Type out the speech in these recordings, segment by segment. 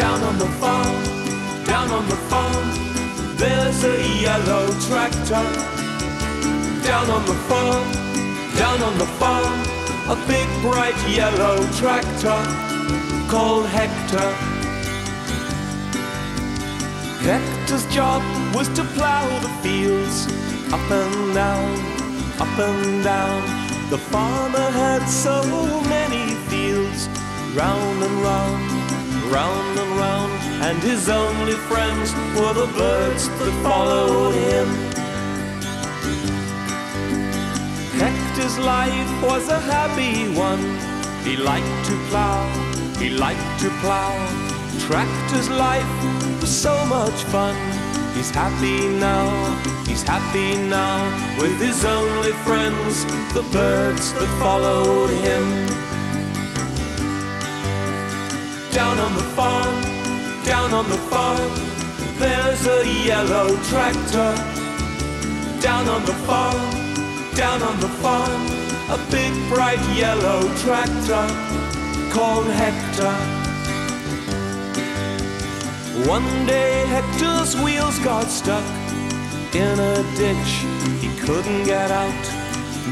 Down on the farm, down on the farm, there's a yellow tractor. Down on the farm, down on the farm, a big bright yellow tractor called Hector. Hector's job was to plow the fields up and down, up and down. The farmer had so many fields, round and round, round and round, and his only friends were the birds that followed him. Hector's life was a happy one. He liked to plow, he liked to plow. Tractor's life was so much fun. He's happy now, he's happy now with his only friends, the birds that followed him. Down on the farm, there's a yellow tractor. Down on the farm, down on the farm, a big bright yellow tractor called Hector. One day Hector's wheels got stuck in a ditch. He couldn't get out.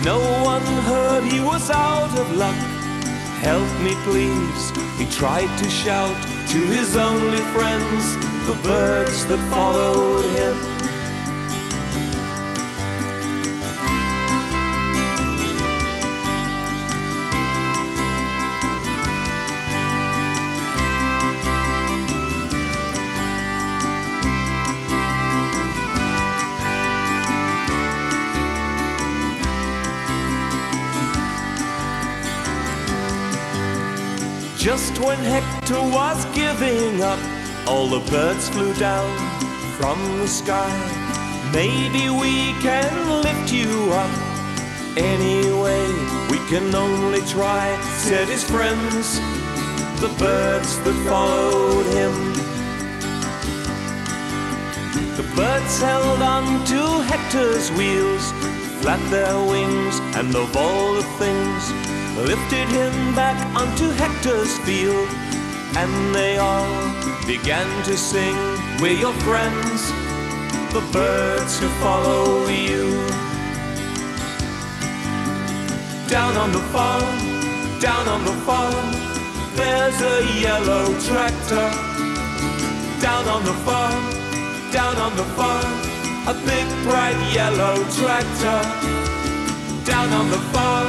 No one heard he was out of luck. Help me, please. He tried to shout to his only friends, the birds that followed him. Just when Hector was giving up, all the birds flew down from the sky. Maybe we can lift you up. Anyway, we can only try, said his friends, the birds that followed him. The birds held on to Hector's wheels, flapped their wings, and of all the things, lifted him back onto Hector's field. And they all began to sing, We're your friends, the birds who follow you. Down on the farm, down on the farm, there's a yellow tractor. Down on the farm, down on the farm, a big bright yellow tractor. Down on the farm